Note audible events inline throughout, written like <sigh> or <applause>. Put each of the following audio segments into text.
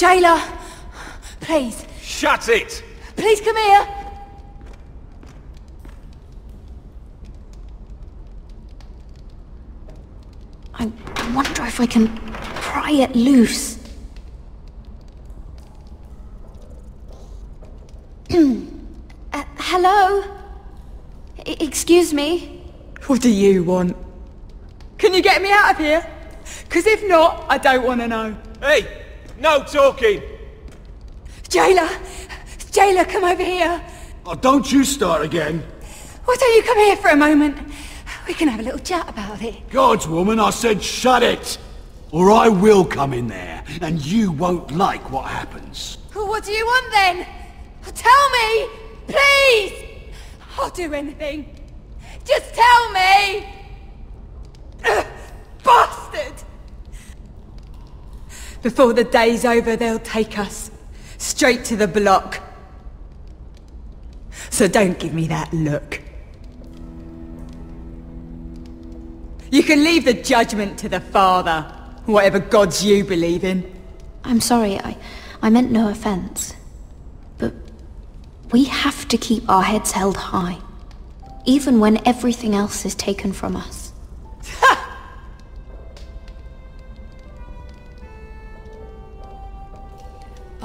Jailer! Please, Shut it! please come here! I I wonder if I can pry it loose. <clears throat> uh, hello? I- excuse me? What do you want? Can you get me out of here? Because if not, I don't want to know. Hey! No talking! Jailer! Jailer, come over here! Oh, don't you start again. Why don't you come here for a moment? We can have a little chat about it. God's woman, I said shut it. Or I will come in there, and you won't like what happens. Well, what do you want then? Tell me! Please! I'll do anything. Just tell me! Bastard! Before the day's over, they'll take us straight to the block. So don't give me that look. You can leave the judgment to the Father, whatever gods you believe in. I'm sorry, I, I meant no offense. But we have to keep our heads held high. Even when everything else is taken from us.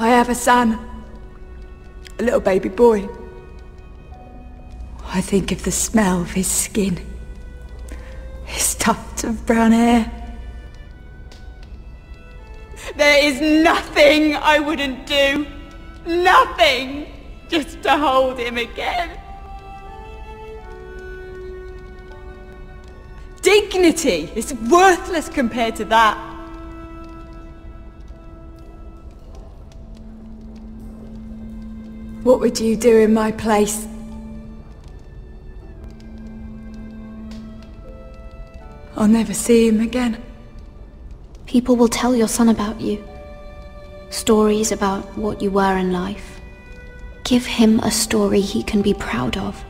I have a son. A little baby boy. I think of the smell of his skin. His tuft of brown hair. There is nothing I wouldn't do. Nothing! Just to hold him again. Dignity is worthless compared to that. What would you do in my place? I'll never see him again. People will tell your son about you. Stories about what you were in life. Give him a story he can be proud of.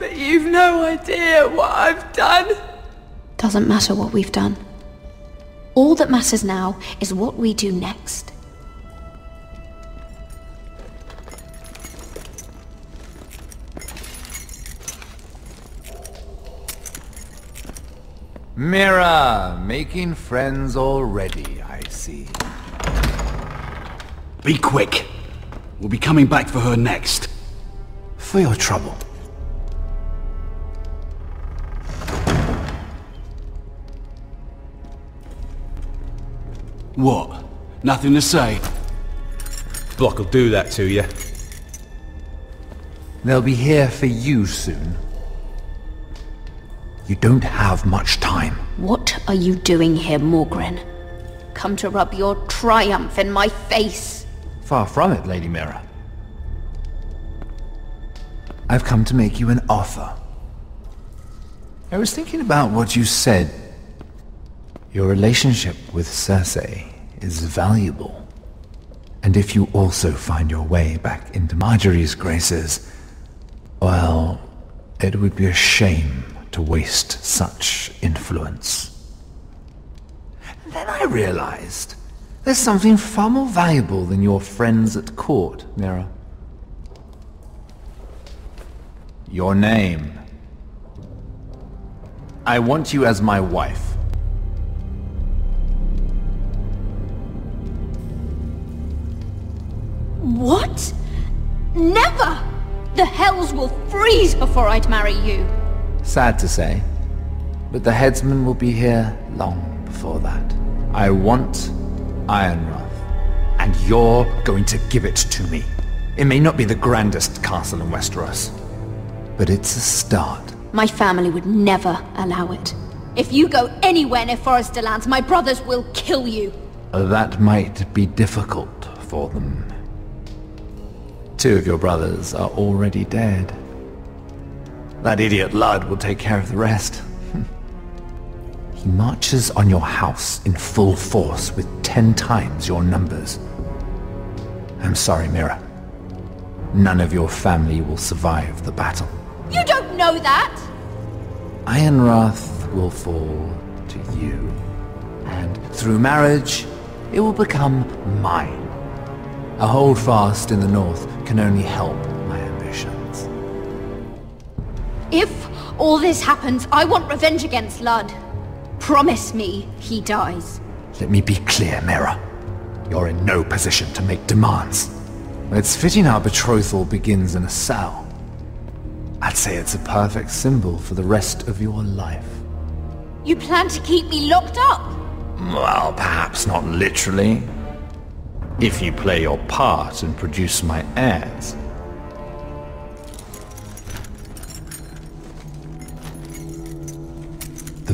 But you've no idea what I've done. Doesn't matter what we've done. All that matters now is what we do next. Mira, making friends already, I see. Be quick. We'll be coming back for her next. For your trouble. What? Nothing to say? Block will do that to you. They'll be here for you soon. You don't have much time. What are you doing here, Morgryn? Come to rub your triumph in my face. Far from it, Lady Mira. I've come to make you an offer. I was thinking about what you said. Your relationship with Cersei is valuable. And if you also find your way back into Margaery's graces, well, it would be a shame to waste such influence. Then I realized there's something far more valuable than your friends at court, Mira. Your name. I want you as my wife. What? Never! The hells will freeze before I'd marry you. Sad to say, but the headsman will be here long before that. I want Ironrath, and you're going to give it to me. It may not be the grandest castle in Westeros, but it's a start. My family would never allow it. If you go anywhere near Forrester Lands, my brothers will kill you. That might be difficult for them. Two of your brothers are already dead. That idiot Ludd will take care of the rest. he marches on your house in full force with ten times your numbers. I'm sorry, Mira. None of your family will survive the battle. You don't know that! Ironrath will fall to you. And through marriage, it will become mine. A holdfast in the north can only help my ambitions. If all this happens, I want revenge against Ludd. Promise me he dies. Let me be clear, Mira. You're in no position to make demands. It's fitting our betrothal begins in a cell. I'd say it's a perfect symbol for the rest of your life. You plan to keep me locked up? Well, perhaps not literally. If you play your part and produce my heirs.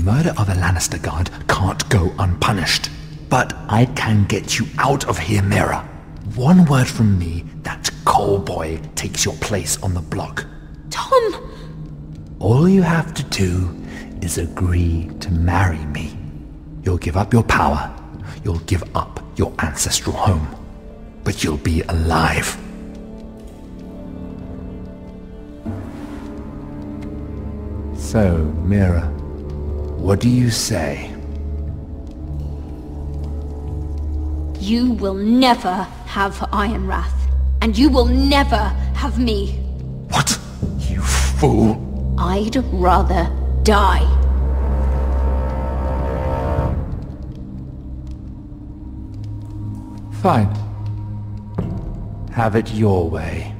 Murder of a Lannister guard can't go unpunished. But I can get you out of here, Mira. One word from me, that coal boy takes your place on the block. Tom! All you have to do is agree to marry me. You'll give up your power. You'll give up your ancestral home. But you'll be alive. So, Mira, what do you say? You will never have Ironrath. And you will never have me. What? You fool! I'd rather die. Fine. Have it your way.